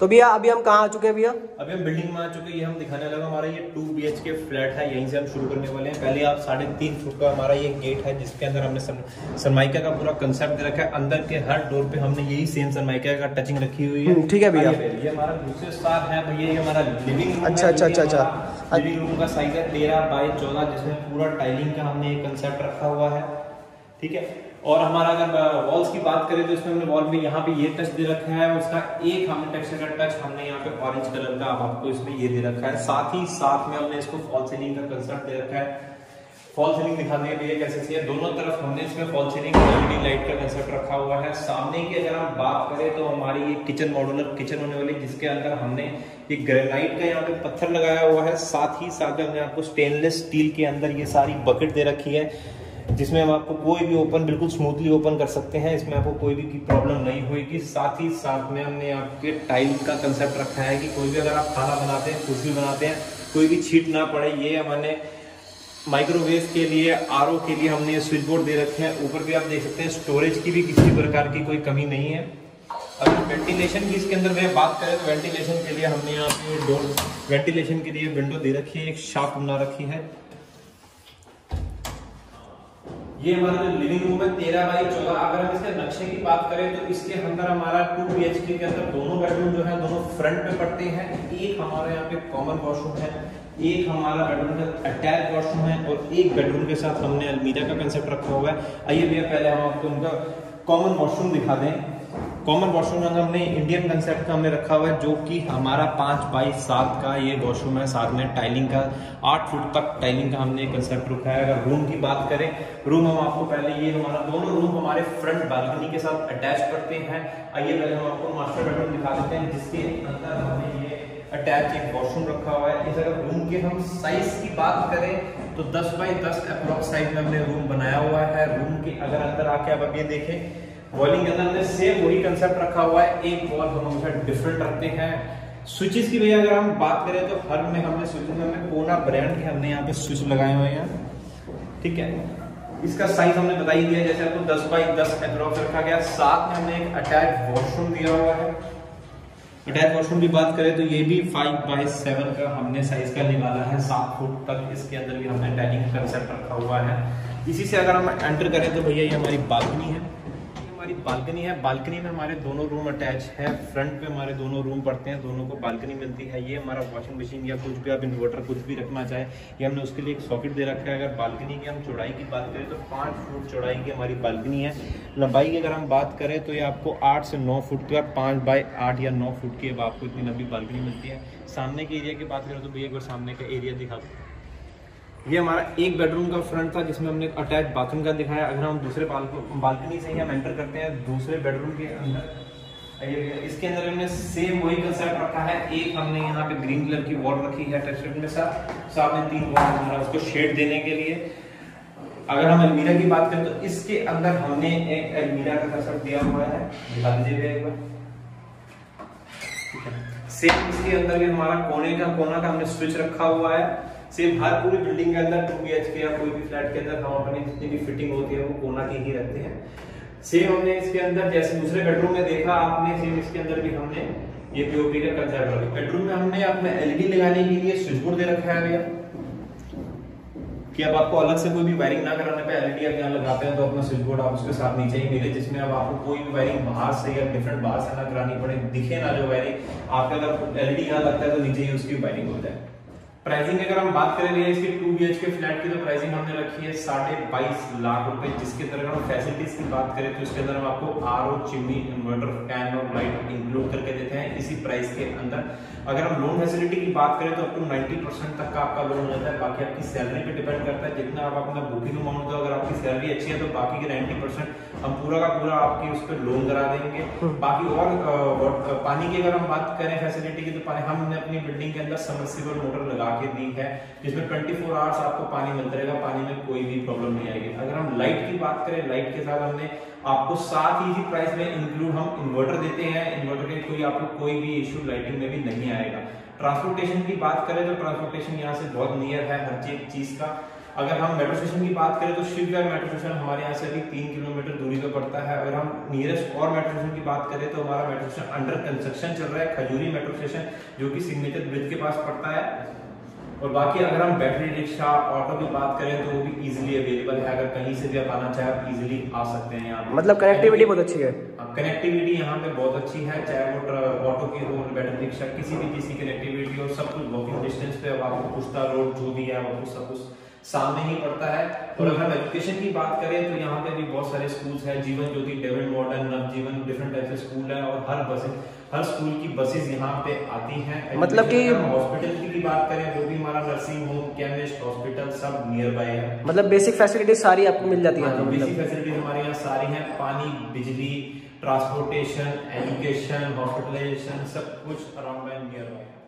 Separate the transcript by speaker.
Speaker 1: तो भैया अभी हम कहाँ आ चुके हैं भैया?
Speaker 2: अभी हम बिल्डिंग में आ चुके हैं ये हम दिखाने लगा हमारा ये टू बीएच के फ्लैट है यहीं से हम शुरू करने वाले हैं। पहले आप साढ़े तीन फुट का हमारा ये गेट है जिसके अंदर हमने सनमाइका का पूरा कंसेप्ट रखा है। अंदर के हर डोर पे हमने यही सेम सनमाइका का टचिंग रखी हुई है।
Speaker 1: हम्म, ठीक है भैया।
Speaker 2: ये हमारा दूसरे स्टार है भैया ये हमारा लिविंग रूम
Speaker 1: अच्छा अच्छा अच्छा अच्छा।
Speaker 2: लिविंग रूम का साइज़ है तेरह बाई चौदह जिसमें पूरा टाइलिंग का हमने एक कंसेप्ट रखा हुआ है। ठीक है? और हमारा अगर वॉल्स की बात करें तो इसमें हमने वॉल में यहाँ पे ये टच दे रखा है उसका एक हमने टेक्सचर का टच हमने यहाँ पे ऑरेंज कलर का आपको इसमें ये दे रखा है। साथ ही साथ में हमने इसको फॉल सीलिंग का कंसेप्ट दे रखा है। फॉल सीलिंग दिखाने के लिए कैसे चाहिए? दोनों तरफ़ हमने इसमें फॉल सीलिंग एलईडी लाइट का कंसेप्ट रखा हुआ है। सामने की अगर हम बात करें तो हमारी ये किचन मॉड्यूलर किचन होने वाली, जिसके अंदर हमने ये ग्रेनाइट का यहाँ पे पत्थर लगाया हुआ है। साथ ही साथ हमने आपको स्टेनलेस स्टील के अंदर ये सारी बकेट दे रखी है। जिसमें हम आपको कोई भी ओपन बिल्कुल स्मूथली ओपन कर सकते हैं। इसमें आपको कोई भी प्रॉब्लम नहीं होगी साथ ही साथ में हमने आपके टाइल का कंसेप्ट रखा है कि कोई भी अगर आप खाना बनाते हैं, कुछ भी बनाते हैं, कोई भी छीट ना पड़े, ये हमने माइक्रोवेव के लिए आरओ के लिए हमने स्विच बोर्ड दे रखे हैं। ऊपर भी आप देख सकते हैं स्टोरेज की भी किसी प्रकार की कोई कमी नहीं है। अगर वेंटिलेशन की इसके अंदर में बात करें तो वेंटिलेशन के लिए हमने यहाँ पे डोर वेंटिलेशन के लिए विंडो दे रखी है, एक शाप बना रखी है। ये हमारा जो लिविंग रूम है तेरह बाई चौदह, अगर हम इसके नक्शे की बात करें तो इसके अंदर हमारा टू बी एच के अंदर दोनों बेडरूम जो है, दोनों फ्रंट पे पड़ते हैं। एक हमारे यहाँ पे कॉमन वॉशरूम है, एक हमारा बेडरूम अटैच वॉशरूम है और एक बेडरूम के साथ हमने अलमीरा का कंसेप्ट रखा हुआ है। आइए भैया, पहले हम आपको उनका कॉमन वॉशरूम दिखा दें। कॉमन वॉशरूम में हमने इंडियन कंसेप्ट का हमने रखा हुआ है, जो कि हमारा पाँच बाई सात का ये वॉशरूम है, साथ में टाइलिंग का, आठ फुट तक टाइलिंग का हमने कंसेप्ट रखा है। अगर रूम की बात करें रूम हम आपको पहले ये हमारा दोनों रूम हमारे फ्रंट बालकनी के साथ अटैच करते हैं। आइए पहले हम आपको मास्टर बेडरूम दिखा देते हैं, जिसके अंदर हमने ये अटैच एक वॉशरूम रखा हुआ है। इस अगर रूम के हम साइज़ की बात करें तो 10 बाई 10 अप्रोक्स साइज़ में हमने रूम बनाया हुआ है। रूम के अगर अंदर आके आप अब ये देखें वॉलिंग के अंदर हमने सेम वही कंसेप्ट रखा हुआ है, एक वॉल हम हमेशा डिफरेंट रखते हैं। स्विचेस की भैया, अगर हम बात करें तो हर में हमने स्विच में हमने कोना ब्रांड के हमने यहाँ पे स्विच लगाए हुए हैं। ठीक है? इसका साइज़ हमने बता ही दिया, जैसे आपको 10 बाई 10 अप्रॉक्स रखा गया। साथ में हमने एक अटैच वॉशरूम दिया हुआ है। अटैच वॉशरूम की बात करें तो ये भी 5 बाई 7 का हमने साइज़ का निकाला है। सात फुट तक इसके अंदर भी हमने टाइलिंग कंसेप्ट रखा हुआ है। इसी से अगर हम एंटर करें तो भैया, ये हमारी बालकनी है। हमारी बालकनी है। बालकनी में हमारे दोनों रूम अटैच है। फ्रंट पे हमारे दोनों रूम पड़ते हैं। दोनों को बालकनी मिलती है। ये हमारा वॉशिंग मशीन या कुछ भी आप इन्वर्टर कुछ भी रखना चाहे, ये हमने उसके लिए एक सॉकेट दे रखा है। अगर बालकनी की हम चौड़ाई की बात करें तो पाँच फुट चौड़ाई की हमारी बालकनी है। लंबाई की अगर हम बात करें तो ये आपको आठ से नौ फुट की पाँच बाई आठ या नौ फुट की अब आपको इतनी लंबी बालकनी मिलती है। सामने के एरिया की बात करें तो भैया एक बार सामने का एरिया दिखा दो ये हमारा एक बेडरूम का फ्रंट था जिसमें हमने अटैच बाथरूम का दिखाया। अगर हम दूसरे बालकनी से ही हम एंटर करते हैं, दूसरे बेडरूम के अंदर इसके अंदर हमने सेम वही कंसेप्ट रखा है। एक हमने यहाँ पे ग्रीन कलर की वॉल रखी है टेक्सचर में, साथ साथ में तीन वॉल उसको शेड देने के लिए। अगर हम अलमीरा की बात करें तो इसके अंदर हमने एक अलमीरा का कंसेप्ट दिया हुआ है। दिखा दीजिए एक बार। सेम इसके अंदर भी हमारा कोने का कोना का हमने स्विच रखा हुआ है। सेम हर पूरी बिल्डिंग के अंदर टू बी के या कोई भी फ्लैट के अंदर हम अपनी जितनी भी फिटिंग होती है, वो कोना की ही रखते हैं। सेम हमने इसके अंदर, जैसे दूसरे बेडरूम में देखा आपने सेम इसके अंदर भी हमने ये पीओपी का कंसेप्ट रखा बेडरूम में हमने अपने एलईडी लगाने के लिए स्विच बोर्ड दे रखा है भैया। कि अब आपको अलग से कोई भी वायरिंग ना कराने पे एलईडी आप यहाँ लगाते हैं तो अपना स्विच बोर्ड आप उसके साथ नीचे ही मिले, जिसमें अब आपको कोई भी वायरिंग बाहर से या डिफरेंट बाहर से ना करानी पड़े, दिखे ना जो वायरिंग आपके अगर एलईडी यहाँ लगता है तो नीचे ही उसकी वायरिंग हो जाए। प्राइसिंग अगर हम बात करें इसके टू बी के फ्लैट की तो प्राइसिंग हमने रखी है साढ़े बाईस लाख रुपए। जिसके अंदर अगर हम फैसिलिटीज़ की बात करें तो इसके अंदर हम आपको R O chimney inverter fan और लाइट इंक्लूड करके देते हैं इसी प्राइस के अंदर। अगर हम लोन फैसिलिटी की बात करें तो अपू नाइनटी परसेंट तक का आपका लोन हो जाता है। बाकी आपकी सैलरी पर डिपेंड करता है। जितना आप अपना बुकिंग अमाउंट दो अगर आपकी सैलरी अच्छी है तो बाकी के नाइन्टी परसेंट हम पूरा का पूरा आपकी उस पर लोन करा देंगे। हम्म। बाकी और पानी की अगर हम बात करें फैसिलिटी की तो पानी हमने अपनी बिल्डिंग के अंदर समरसीबल मोटर लगा के दी है जिसमें 24 फोर आवर्स आपको पानी मिलता रहेगा पानी में कोई भी प्रॉब्लम नहीं आएगी। अगर हम लाइट की बात करें लाइट के साथ हमने आपको साथ ही इसी प्राइस में इंक्लूड हम इन्वर्टर देते हैं। इन्वर्टर के कोई आपको कोई भी इशू लाइटिंग में भी नहीं आएगा। ट्रांसपोर्टेशन की बात करें तो ट्रांसपोर्टेशन यहाँ से बहुत नियर है हर चीज़ का। अगर हम मेट्रो स्टेशन की बात करें तो शिवगढ़ मेट्रो स्टेशन हमारे यहाँ से अभी तीन किलोमीटर दूरी पे पड़ता है। अगर हम नियरेस्ट और मेट्रो स्टेशन की बात करें तो हमारा मेट्रो स्टेशन अंडर कंस्ट्रक्शन चल रहा है। खजूरी मेट्रो स्टेशन जो कि सिग्नेचर ब्रिज के पास पड़ता है। और बाकी अगर हम बैटरी रिक्शा ऑटो की बात करें तो वो भी इजीली अवेलेबल है। अगर कहीं से भी आप आना चाहे आप इजीली आ सकते हैं यहाँ
Speaker 1: मतलब कनेक्टिविटी बहुत अच्छी है।
Speaker 2: कनेक्टिविटी यहाँ पे बहुत अच्छी है। चाहे वो ऑटो की हो बैटरी रिक्शा किसी भी चीज़ की कनेक्टिविटी हो सब कुछ वॉकिंग डिस्टेंस पे आपको पुश्ता रोड जो भी है वो सब कुछ सामने ही पड़ता है। और अगर हम एजुकेशन की बात करें तो यहाँ पे भी बहुत सारे स्कूल्स हैं। Jeevan Jyoti David modern Navjeevan different type से स्कूल है और हर बस हर स्कूल की बसेस यहाँ पे आती हैं।
Speaker 1: मतलब कि
Speaker 2: हॉस्पिटल की बात करें वो भी हमारा नर्सिंग होम केमिस्ट हॉस्पिटल सब नियर बाय है।
Speaker 1: मतलब बेसिक फैसिलिटीज़ सारी आपको मिल जाती है
Speaker 2: बेसिक फैसिलिटीज़ हमारे यहाँ सारी हैं। पानी बिजली ट्रांसपोर्टेशन एजुकेशन हॉस्पिटलाइजेशन सब कुछ अराउंड बाय नियर बाय है।